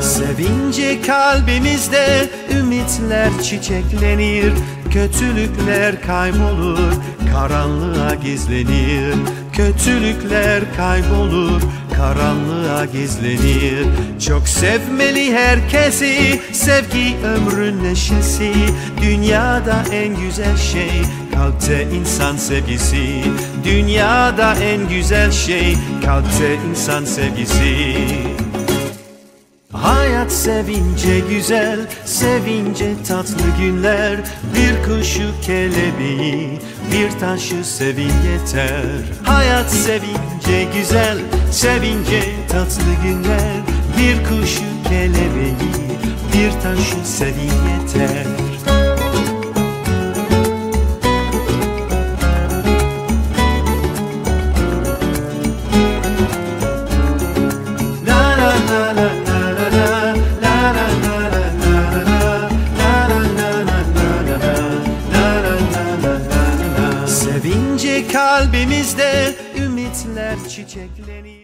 Sevince kalbimizde ümitler çiçeklenir Kötülükler kaybolur, karanlığa gizlenir. Kötülükler kaybolur, karanlığa gizlenir. Çok sevmeli herkesi sevgi ömrün neşesi. Dünyada en güzel şey kalpte insan sevgisi. Dünyada en güzel şey kalpte insan sevgisi. Hayat sevince güzel, sevince tatlı günler. Bir kuşu kelebeği, bir taşı sevin yeter. Hayat sevince görünce güzel Sevince tatlı günler Bir kuşu kelebeği Bir taşı sevin yeter Sevince kalbimizde ümit Çiçekler çiçeklenir